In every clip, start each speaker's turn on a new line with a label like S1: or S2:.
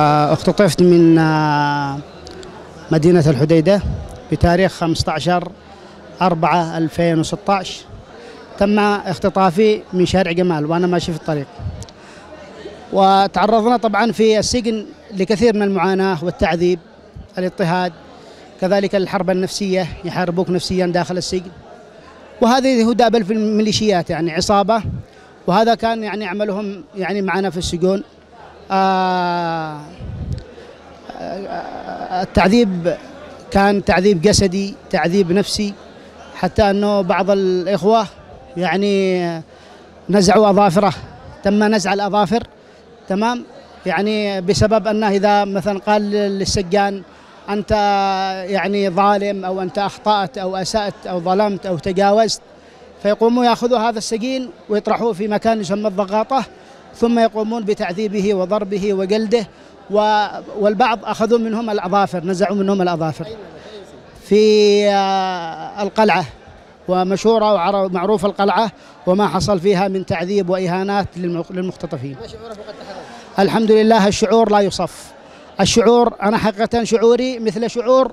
S1: اختطفت من آه، مدينة الحديدة بتاريخ 15 4 2016 تم اختطافي من شارع جمال وأنا ماشي في الطريق. وتعرضنا طبعا في السجن لكثير من المعاناة والتعذيب الاضطهاد كذلك الحرب النفسية يحاربوك نفسيا داخل السجن. وهذه هو دابل في الميليشيات يعني عصابة. وهذا كان يعني عملهم يعني معنا في السجون. آه آه، التعذيب كان تعذيب جسدي تعذيب نفسي حتى أنه بعض الإخوة يعني نزعوا أظافره. تم نزع الأظافر تمام؟ يعني بسبب أنه إذا مثلا قال للسجان أنت يعني ظالم أو أنت أخطأت أو أسأت أو ظلمت أو تجاوزت فيقوموا يأخذوا هذا السجين ويطرحوه في مكان يسمى الضغاطة. ثم يقومون بتعذيبه وضربه وجلده والبعض أخذوا منهم الأظافر نزعوا منهم الأظافر. في آه، القلعة ومشهورة ومعروفه القلعة وما حصل فيها من تعذيب وإهانات للمخ- للمختطفين. الحمد لله الشعور لا يوصف الشعور أنا حقيقة شعوري مثل شعور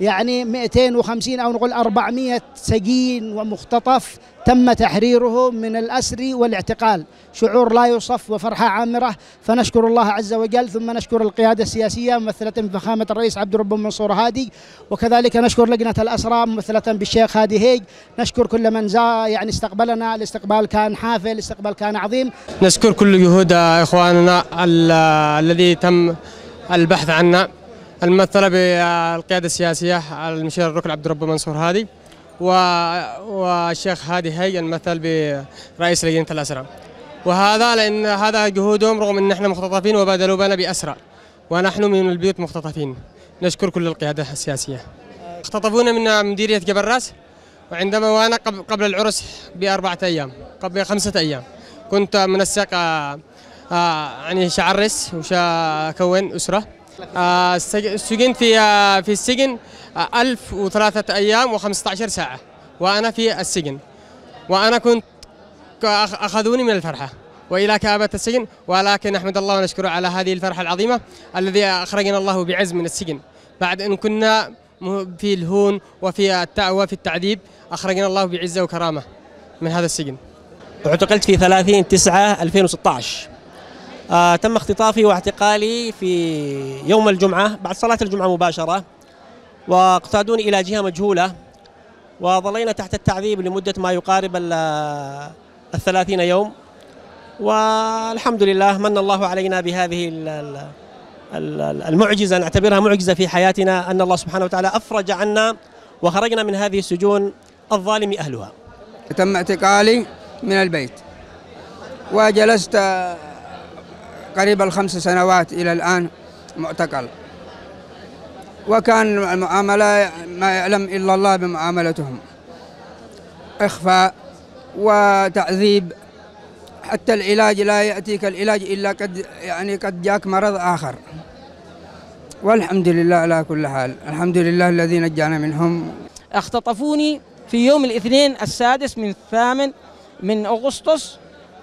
S1: يعني 250 أو نقول 400 سجين ومختطف تم تحريره من الأسر والاعتقال. شعور لا يوصف وفرحة عامرة. فنشكر الله عز وجل ثم نشكر القيادة السياسية ممثلة بفخامة الرئيس عبد الرب منصور هادي وكذلك نشكر لجنة الأسرى ممثلة بالشيخ هادي هيج. نشكر كل من زا يعني استقبلنا. الاستقبال كان حافل الاستقبال كان عظيم.
S2: نشكر كل جهود إخواننا ال- الذي تم البحث عنه الممثلة بالقيادة السياسية المشير الركن عبد الرب منصور هادي والشيخ هادي هي الممثل برئيس لجنة الأسرى. وهذا لأن هذا جهودهم رغم أن إحنا مختطفين وبادلوا بنا بأسرى ونحن من البيوت مختطفين. نشكر كل القيادة السياسية. اختطفونا من مديرية جبل راس وعندما وأنا قبل العرس بأربعة أيام قبل خمسة أيام كنت منسق آه، آه، يعني شعرس آه، السج- سجنت في آه، في السجن آه، 1003 أيام و15 ساعة وأنا في السجن. وأنا كنت أخذوني من الفرحة وإلى كآبة السجن. ولكن أحمد الله ونشكره على هذه الفرحة العظيمة الذي أخرجنا الله بعز من السجن. بعد أن كنا في الهون وفي وفي التعذيب أخرجنا الله بعزة وكرامة من هذا السجن.
S3: اعتقلت في 30 9 2016 آه تم اختطافي واعتقالي في يوم الجمعة بعد صلاة الجمعة مباشرة واقتادوني إلى جهة مجهولة وظلينا تحت التعذيب لمدة ما يقارب ال- الثلاثين يوم. والحمد لله من الله علينا بهذه ال- ال- ال- المعجزة نعتبرها معجزة في حياتنا أن الله سبحانه وتعالى أفرج عنا وخرجنا من هذه السجون الظالم أهلها.
S4: تم اعتقالي من البيت وجلست آه، قريب الخمس سنوات إلى الآن معتقل. وكان المعاملة ما يعلم إلا الله بمعاملتهم. إخفاء وتعذيب. حتى العلاج لا يأتيك العلاج إلا قد يعني قد جاك مرض آخر. والحمد لله على كل حال. الحمد لله الذي نجانا منهم.
S5: أختطفوني في يوم الاثنين السادس من الثامن من أغسطس.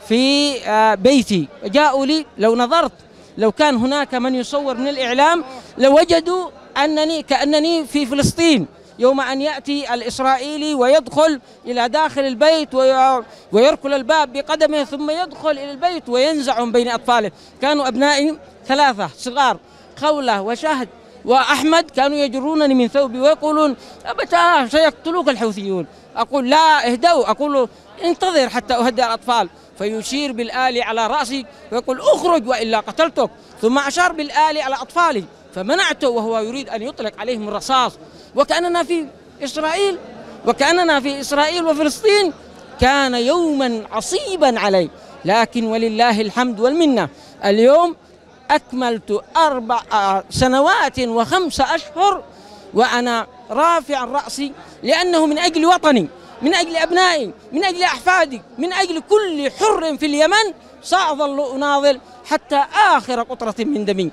S5: في آه، بيتي. جاءوا لي لو نظرت لو كان هناك من يصور من الإعلام لوجدوا أنني كأنني في فلسطين يوم أن يأتي الإسرائيلي ويدخل إلى داخل البيت وي- ويركل الباب بقدمه ثم يدخل إلى البيت وينزعهم بين أطفاله. كانوا أبنائي ثلاثة صغار خولة وشهد وأحمد كانوا يجرونني من ثوبي ويقولون أبتاه سيقتلوك الحوثيون. أقول لا اهدوا أقول له انتظر حتى اهدئ الأطفال. فيشير بالآلي على رأسي ويقول اخرج وإلا قتلتك. ثم أشار بالآلي على أطفالي. فمنعته وهو يريد أن يطلق عليهم الرصاص. وكأننا في إسرائيل. وكأننا في إسرائيل وفلسطين. كان يوما عصيبا علي. لكن ولله الحمد والمنة. اليوم أكملت أربع سنوات وخمس أشهر. وأنا رافع رأسي لأنه من أجل وطني من أجل أبنائي من أجل أحفادي من أجل كل حر في اليمن سأظل أناضل حتى آخر قطرة من دمي.